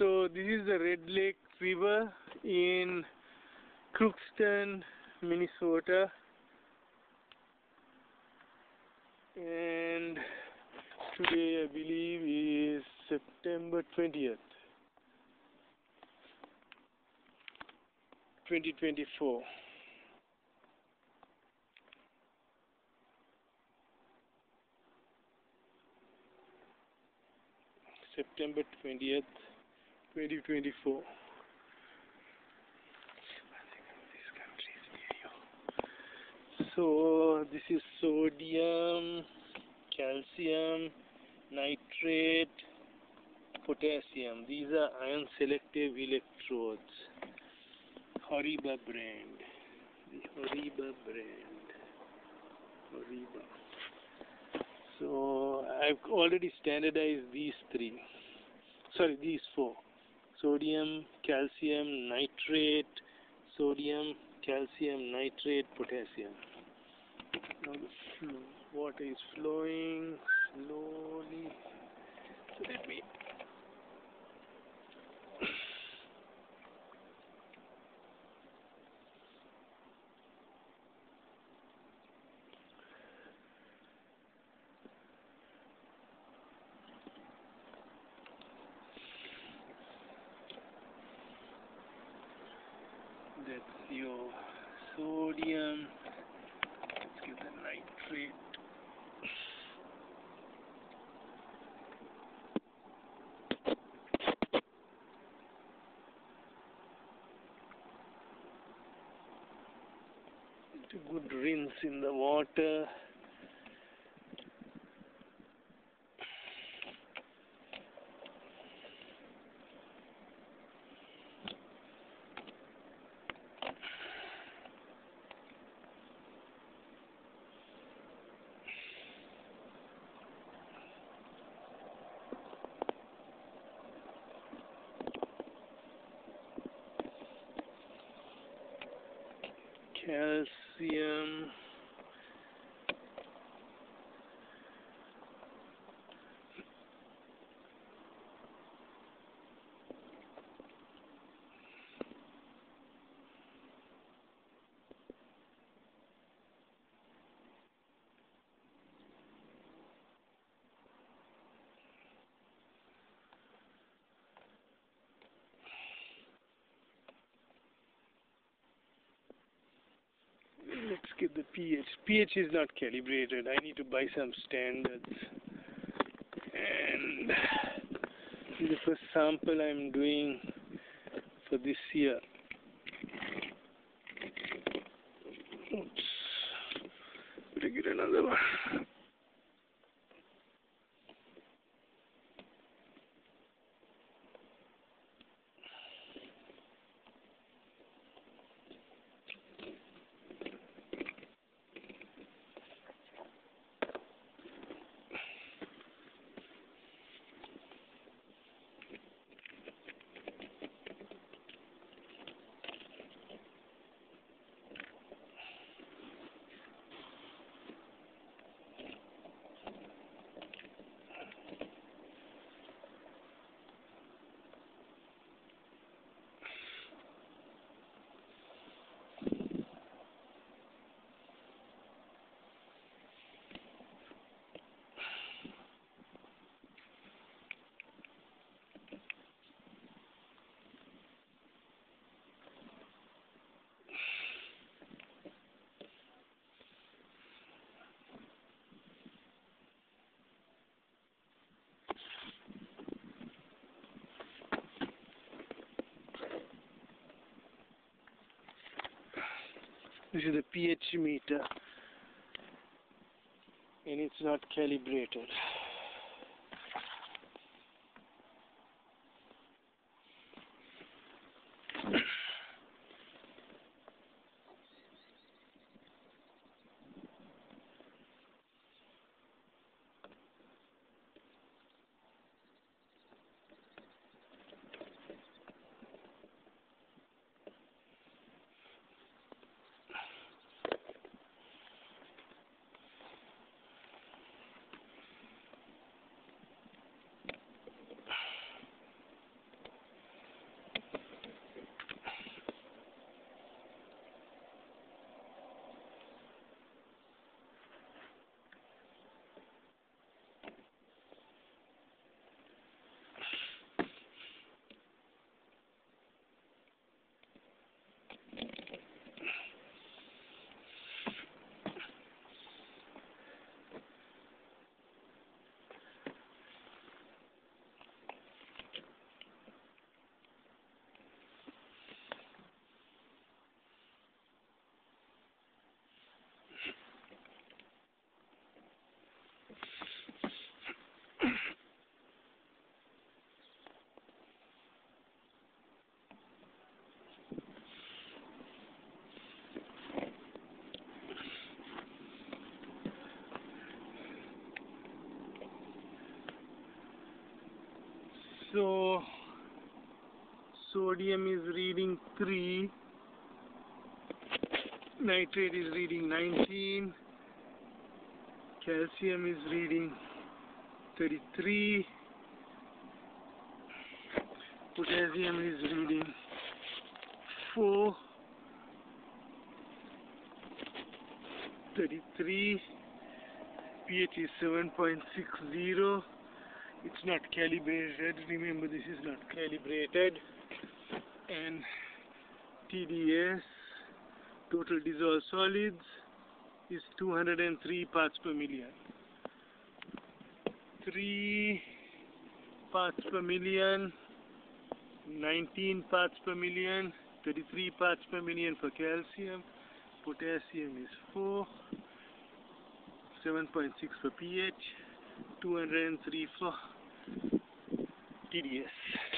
So this is the Red Lake River in Crookston, Minnesota. And today I believe is September 20th. 2024. September 20th, 2024. So this is sodium, calcium, nitrate, potassium. These are ion selective electrodes. Horiba brand. The Horiba brand. Horiba. So I've already standardized these three. Sorry, these four. Sodium, calcium, nitrate, sodium, calcium, nitrate, potassium. Now the water is flowing slowly. So let me that's your sodium let's give the nitrate good rinse in the water calcium let's get the pH. pH is not calibrated. I need to buy some standards. And the first sample I'm doing for this year. Oops. Better get another one. This is a pH meter and it's not calibrated. So sodium is reading 3 nitrate is reading 19 calcium is reading 33 potassium is reading 4 33 pH is 7.60 it's not calibrated. Remember this is not calibrated. And TDS total dissolved solids is 203 parts per million. 3 parts per million 19 parts per million 33 parts per million for calcium. Potassium is 4 7.6 for pH 203 for TDS